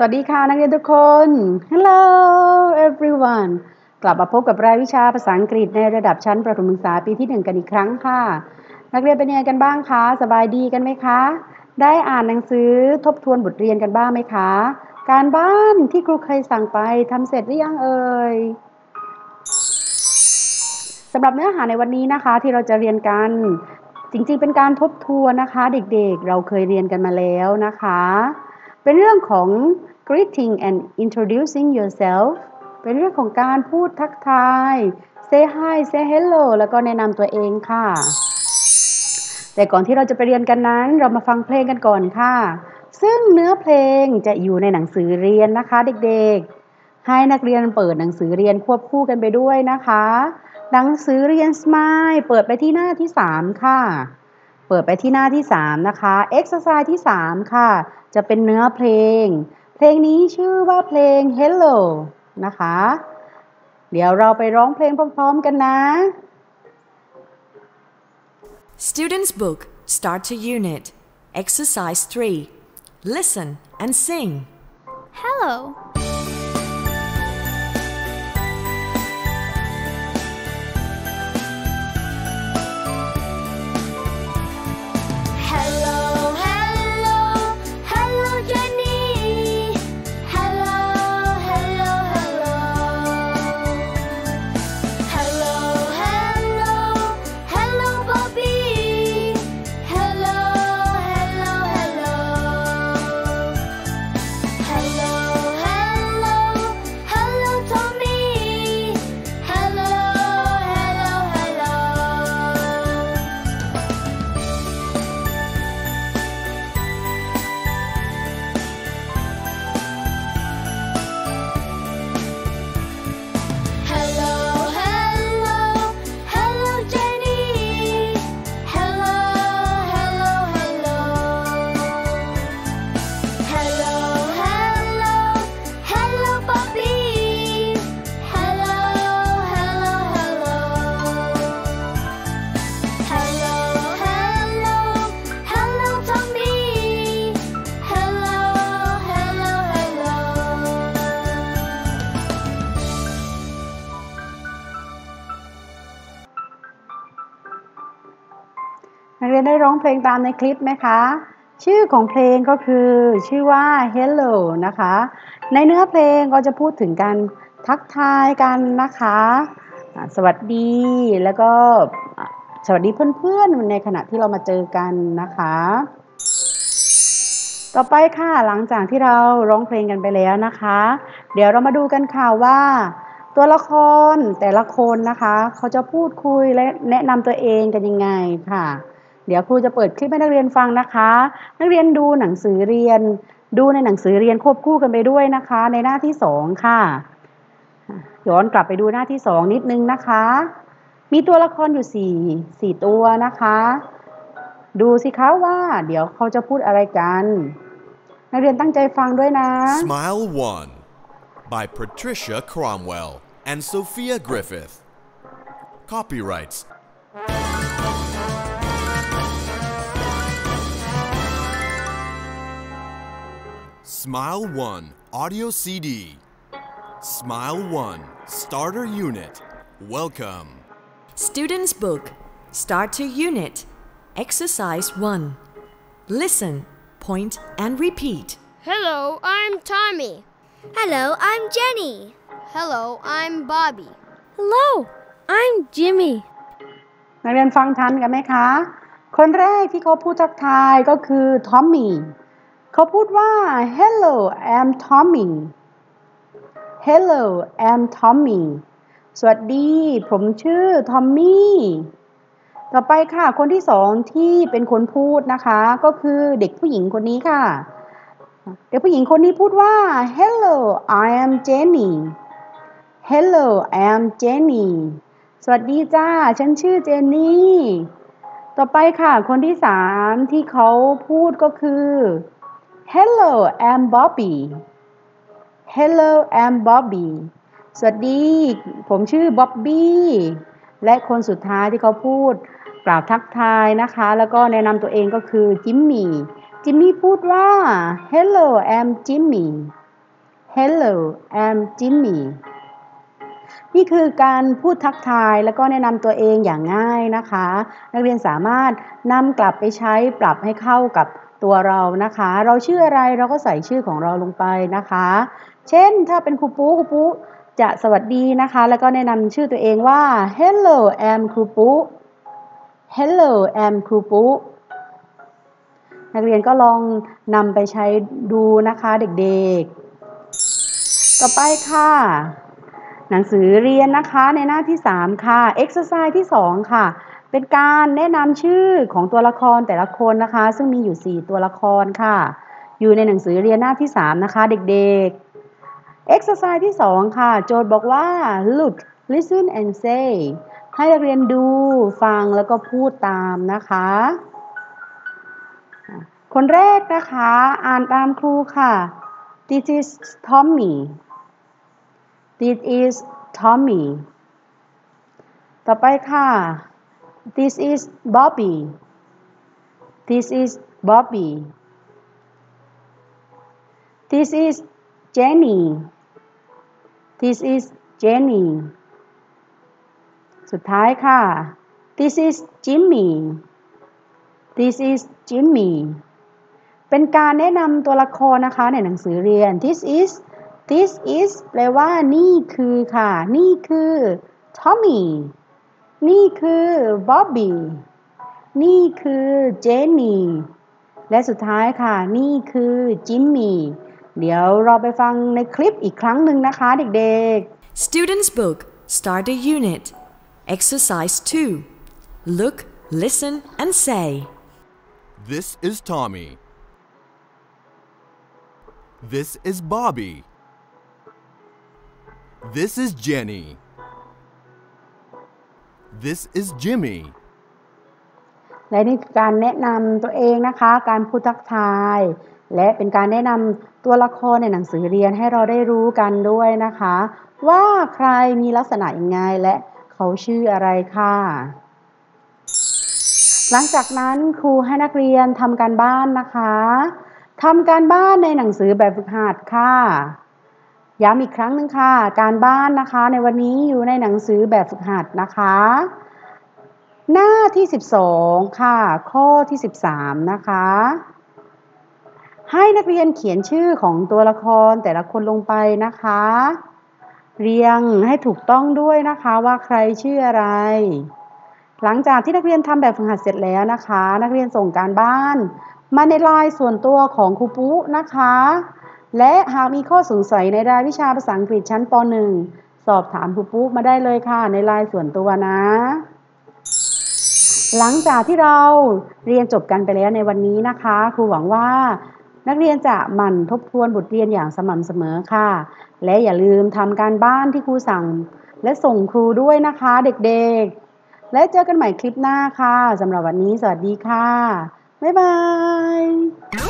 สวัสดีค่ะ นักเรียนทุกคน Hello everyone กลับมาพบกับรายวิชาภาษาอังกฤษในระดับชั้นประถมศึกษาปีที่ 1 กันอีกครั้งค่ะ นักเรียนเป็นยังไงกันบ้างคะ สบายดีกันไหมคะ ได้อ่านหนังสือทบทวนบทเรียนกันบ้างไหมคะ การบ้านที่ครูเคยสั่งไปทำเสร็จหรือยังเอ่ยสำหรับเนื้อหาในวันนี้นะคะ ที่เราจะเรียนกัน จริงๆ เป็นการทบทวนนะคะ เด็กๆ เราเคยเรียนกันมาแล้วนะคะ เป็นเรื่องของ greeting and introducing yourself เป็นเรื่องของการพูดทักทาย say hi say hello แล้วก็แนะนำตัวเองค่ะ แต่ก่อนที่เราจะไปเรียนกันนั้น เรามาฟังเพลงกันก่อนค่ะ ซึ่งเนื้อเพลงจะอยู่ในหนังสือเรียนนะคะเด็กๆ ให้นักเรียนเปิดหนังสือเรียนควบคู่กันไปด้วยนะคะ หนังสือเรียน Smile เปิดไปที่หน้าที่ 3 ค่ะ เปิดไปที่หน้าที่ 3 นะคะ Exercise ที่ 3 ค่ะ จะเป็นเนื้อเพลง เพลงนี้ชื่อว่าเพลง Hello นะคะ เดี๋ยวเราไปร้องเพลงพร้อมๆกันนะ Students' Book, Start to Unit, Exercise 3. Listen and sing. Hello. Hello, นักเรียนได้ร้องเพลงตามในคลิปไหมคะ ชื่อของเพลงก็คือชื่อว่า Hello นะคะ ในเนื้อเพลงก็จะพูดถึงการทักทายกันนะคะ สวัสดีแล้วก็สวัสดีเพื่อนๆในขณะที่เรามาเจอกันนะคะ ต่อไปค่ะหลังจากที่เราร้องเพลงกันไปแล้วนะคะ เดี๋ยวเรามาดูกันค่ะว่า ตัวละครแต่ละคนนะคะ เขาจะพูดคุยและแนะนำตัวเองกันยังไงค่ะ เดี๋ยวครูจะเปิดคลิปให้นักเรียนฟังนะคะ นักเรียนดูหนังสือเรียน ดูในหนังสือเรียนควบคู่กันไปด้วยนะคะ ในหน้าที่สองค่ะย้อนกลับไปดูหน้าที่สองนิดนึงนะคะ มีตัวละครอยู่สี่สี่ตัวนะคะ ดูสิคะว่า เดี๋ยวเขาจะพูดอะไรกัน นักเรียนตั้งใจฟังด้วยนะ Smile 1 by Patricia Cromwell and Sophia Griffith. Copyrights. Smile 1 Audio CD. Smile 1 Starter Unit. Welcome. Students' Book, Start to Unit, Exercise 1. Listen, point, and repeat. Hello, I'm Tommy. Hello, I'm Jenny. Hello, I'm Bobby. Hello, I'm Jimmy. นักเรียนฟังทันกันไหมคะ คนแรกที่เขาพูดทักทายก็คือทอมมี่ เขาพูดว่า hello I'm Tommy hello I'm Tommy สวัสดี ผมชื่อทอมมี่ต่อไปค่ะ คนที่สองที่เป็นคนพูดนะคะ ก็คือเด็กผู้หญิงคนนี้ค่ะ เด็กผู้หญิงคนนี้พูดว่า hello I am Jenny hello I am Jenny สวัสดีจ้า ฉันชื่อเจนนี่ ต่อไปค่ะ คนที่สามที่เขาพูดก็คือ Hello I'm Bobby Hello I'm Bobby สวัสดี ผมชื่อบ๊อบบี้และคนสุดท้ายที่เขาพูดกล่าวทักทายนะคะ แล้วก็แนะนำตัวเองก็คือจิมมี่จิมมี่พูดว่า Hello I'm Jimmy Hello I'm Jimmy นี่คือการพูดทักทายแล้วก็แนะนำตัวเองอย่างง่ายนะคะ นักเรียนสามารถนำกลับไปใช้ปรับให้เข้ากับ ตัวเรานะคะ เราชื่ออะไรเราก็ใส่ชื่อของเราลงไปนะคะ เช่นถ้าเป็นครูปูครูปูจะสวัสดีนะคะ แล้วก็แนะนำชื่อตัวเองว่า Hello I'm ครูปู Hello I'm ครูปูนักเรียนก็ลองนำไปใช้ดูนะคะเด็กๆ ต่อไปค่ะ หนังสือเรียนนะคะในหน้าที่ 3 ค่ะ exercise ที่ 2 ค่ะ เป็นการแนะนำชื่อของตัวละครแต่ละคนนะคะ ซึ่งมีอยู่ 4 ตัวละครค่ะ อยู่ในหนังสือเรียนหน้าที่ 3 นะคะ เด็กๆ exercise ที่ 2 ค่ะ โจทย์บอกว่า look listen and say ให้นักเรียนดูฟังแล้วก็พูดตามนะคะ คนแรกนะคะ อ่านตามครูค่ะ This is Tommy This is Tommy ต่อไปค่ะ This is Bobby This is Bobby This is Jenny This is Jenny สุดท้ายค่ะ This is Jimmy This is Jimmy เป็นการแนะนำตัวละครนะคะในหนังสือเรียน This is This is แปลว่านี่คือค่ะ นี่คือ Tommy นี่คือ Bobby นี่คือ Jenny และสุดท้ายค่ะ นี่คือ Jimmy เดี๋ยวเราไปฟังในคลิปอีกครั้งหนึ่งนะคะเด็ก Students' Book, Start a Unit. Exercise 2. Look, listen, and say. This is Tommy. This is Bobby. This is Jenny. This is Jimmy. และนี่คือการแนะนำตัวเองนะคะ การพูดทักทาย และเป็นการแนะนำตัวละครในหนังสือเรียนให้เราได้รู้กันด้วยนะคะ ว่าใครมีลักษณะยังไงและเขาชื่ออะไรค่ะ หลังจากนั้นครูให้นักเรียนทำการบ้านนะคะทำการบ้านในหนังสือแบบฝึกหัดค่ะ ย้ำอีกครั้งหนึ่งค่ะ การบ้านนะคะ ในวันนี้อยู่ในหนังสือแบบฝึกหัดนะคะ หน้าที่ 12 ค่ะ ข้อที่ 13 นะคะ ให้นักเรียนเขียนชื่อของตัวละครแต่ละคนลงไปนะคะ เรียงให้ถูกต้องด้วยนะคะว่าใครชื่ออะไร หลังจากที่นักเรียนทำแบบฝึกหัดเสร็จแล้วนะคะ นักเรียนส่งการบ้าน มาในไลน์ส่วนตัวของครูปุ๊นะคะ และหากมีข้อสงสัยในรายวิชาภาษาอังกฤษชั้นป .1 สอบถามครูปุ๊มาได้เลยค่ะ ในไลน์ส่วนตัวนะ หลังจากที่เราเรียนจบกันไปแล้วในวันนี้นะคะ ครูหวังว่านักเรียนจะหมั่นทบทวนบทเรียนอย่างสม่ำเสมอค่ะ และอย่าลืมทำการบ้านที่ครูสั่ง และส่งครูด้วยนะคะเด็กๆ และเจอกันใหม่คลิปหน้าค่ะสำหรับวันนี้สวัสดีค่ะ บ๊ายบาย